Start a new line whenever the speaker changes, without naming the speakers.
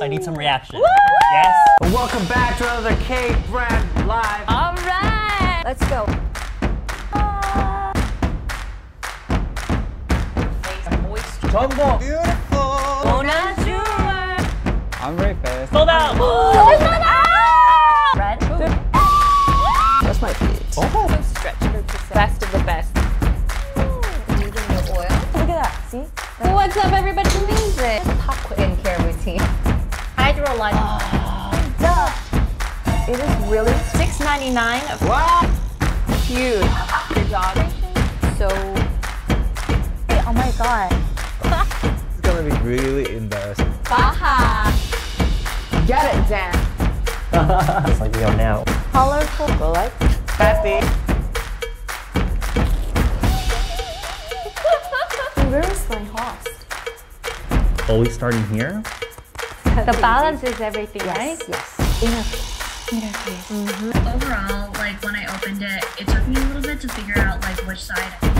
I need some reaction. Yes?
Welcome back to another K Brand Live.
All right. Let's go.
Beautiful.
Bonjour.
I'm very fast.
Sold out!
Red.
That's my feet. Oh.
So stretch. Best of the best. Using the oil. Look at that. See? What's up, everybody? Amazing. Top skincare routine. Hydrolyte. Duh. It is really $6.99.
Wow.
Huge. Your dog. So. Oh my god.
It's gonna be really embarrassing.
Baja. Get it, Dan.
It's like we are now.
Colorful. Go like.
Fatty.
Where is my host?
Always starting here?
The balance is everything, right?
Yes.
Interface. Mm-hmm.
Overall, like when I opened it, it took me a little bit to figure out like which side